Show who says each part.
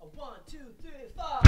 Speaker 1: A one, two, three, four.